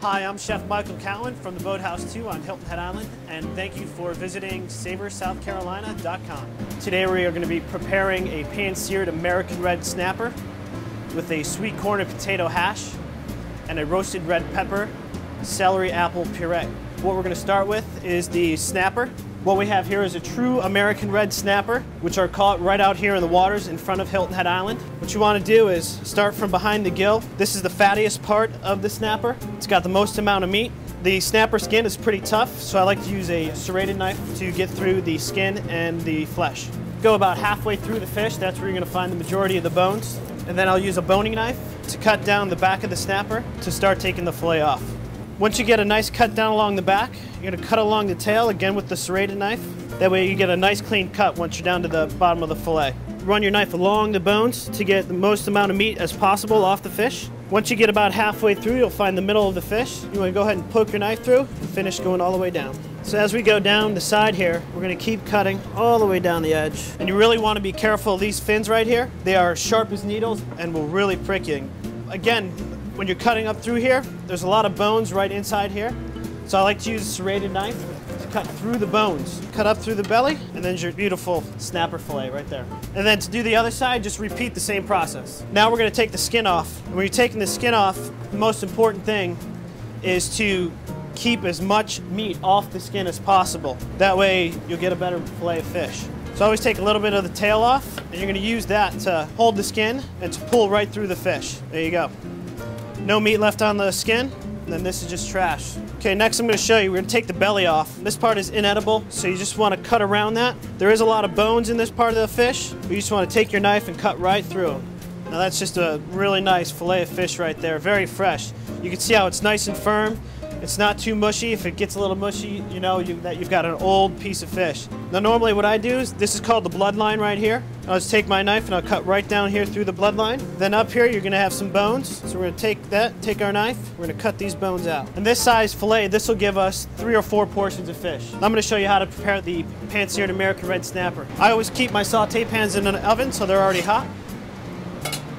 Hi, I'm Chef Michael Cowan from the Boathouse 2 on Hilton Head Island, and thank you for visiting SavorSouthCarolina.com. Today we are going to be preparing a pan-seared American red snapper with a sweet corn and potato hash and a roasted red pepper celery apple puree. What we're going to start with is the snapper. What we have here is a true American red snapper, which are caught right out here in the waters in front of Hilton Head Island. What you want to do is start from behind the gill. This is the fattiest part of the snapper. It's got the most amount of meat. The snapper skin is pretty tough, so I like to use a serrated knife to get through the skin and the flesh. Go about halfway through the fish, that's where you're going to find the majority of the bones. And then I'll use a boning knife to cut down the back of the snapper to start taking the fillet off. Once you get a nice cut down along the back, you're to cut along the tail again with the serrated knife. That way you get a nice clean cut once you're down to the bottom of the fillet. Run your knife along the bones to get the most amount of meat as possible off the fish. Once you get about halfway through, you'll find the middle of the fish. You want to go ahead and poke your knife through and finish going all the way down. So as we go down the side here, we're going to keep cutting all the way down the edge. And you really want to be careful of these fins right here. They are sharp as needles and will really prick you. Again, when you're cutting up through here, there's a lot of bones right inside here. So I like to use a serrated knife to cut through the bones. Cut up through the belly, and then your beautiful snapper fillet right there. And then to do the other side, just repeat the same process. Now we're gonna take the skin off. When you're taking the skin off, the most important thing is to keep as much meat off the skin as possible. That way you'll get a better fillet of fish. So always take a little bit of the tail off, and you're gonna use that to hold the skin and to pull right through the fish. There you go. No meat left on the skin, and then this is just trash. Okay, next I'm gonna show you, we're gonna take the belly off. This part is inedible, so you just wanna cut around that. There is a lot of bones in this part of the fish, but you just wanna take your knife and cut right through them. Now that's just a really nice fillet of fish right there, very fresh. You can see how it's nice and firm. It's not too mushy. If it gets a little mushy, you know you, that you've got an old piece of fish. Now normally what I do is, this is called the bloodline right here. I'll just take my knife and I'll cut right down here through the bloodline. Then up here you're gonna have some bones. So we're gonna take that, take our knife, we're gonna cut these bones out. And this size filet, this will give us three or four portions of fish. I'm gonna show you how to prepare the pan-seared American red snapper. I always keep my saute pans in an oven so they're already hot.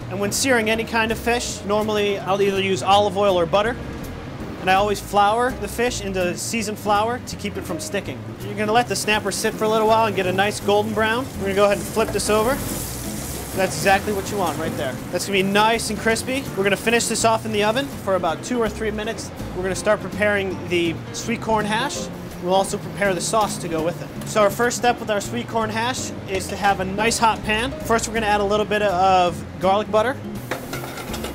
And when searing any kind of fish, normally I'll either use olive oil or butter and I always flour the fish into seasoned flour to keep it from sticking. You're gonna let the snapper sit for a little while and get a nice golden brown. We're gonna go ahead and flip this over. That's exactly what you want right there. That's gonna be nice and crispy. We're gonna finish this off in the oven for about two or three minutes. We're gonna start preparing the sweet corn hash. We'll also prepare the sauce to go with it. So our first step with our sweet corn hash is to have a nice hot pan. First we're gonna add a little bit of garlic butter.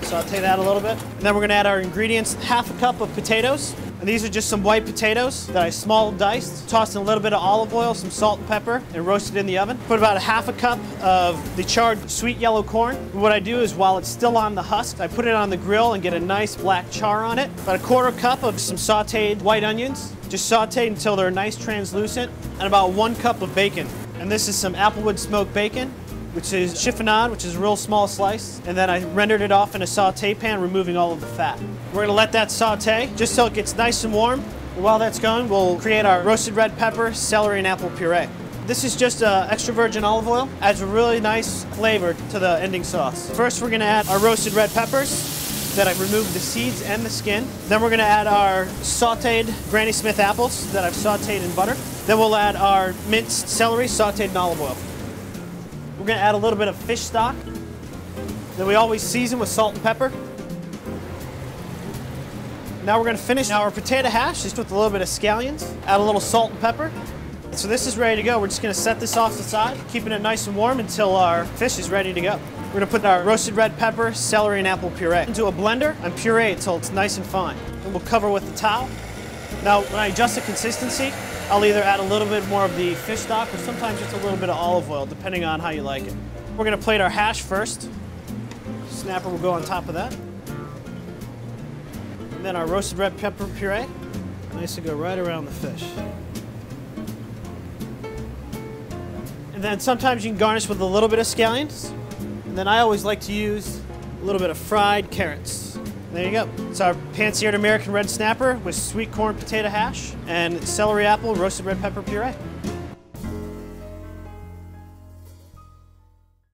Saute that a little bit. And then we're gonna add our ingredients, half a cup of potatoes. And these are just some white potatoes that I small diced, tossed in a little bit of olive oil, some salt and pepper, and roasted in the oven. Put about a half a cup of the charred sweet yellow corn. And what I do is while it's still on the husk, I put it on the grill and get a nice black char on it. About a quarter cup of some sauteed white onions. Just saute until they're nice translucent. And about one cup of bacon. And this is some applewood smoked bacon which is chiffonade, which is a real small slice, and then I rendered it off in a saute pan, removing all of the fat. We're gonna let that saute just till it gets nice and warm. While that's going, we'll create our roasted red pepper, celery, and apple puree. This is just uh, extra virgin olive oil, adds a really nice flavor to the ending sauce. First, we're gonna add our roasted red peppers that I've removed the seeds and the skin. Then we're gonna add our sauteed Granny Smith apples that I've sauteed in butter. Then we'll add our minced celery sauteed in olive oil. We're gonna add a little bit of fish stock that we always season with salt and pepper. Now we're gonna finish our potato hash just with a little bit of scallions. Add a little salt and pepper. So this is ready to go. We're just gonna set this off the side, keeping it nice and warm until our fish is ready to go. We're gonna put our roasted red pepper, celery, and apple puree into a blender and puree it until it's nice and fine. And we'll cover with the towel. Now, when I adjust the consistency, I'll either add a little bit more of the fish stock or sometimes just a little bit of olive oil, depending on how you like it. We're gonna plate our hash first. Snapper will go on top of that. And then our roasted red pepper puree. Nice to go right around the fish. And then sometimes you can garnish with a little bit of scallions. And then I always like to use a little bit of fried carrots. There you go. It's our pan-seared American red snapper with sweet corn potato hash and celery apple roasted red pepper puree.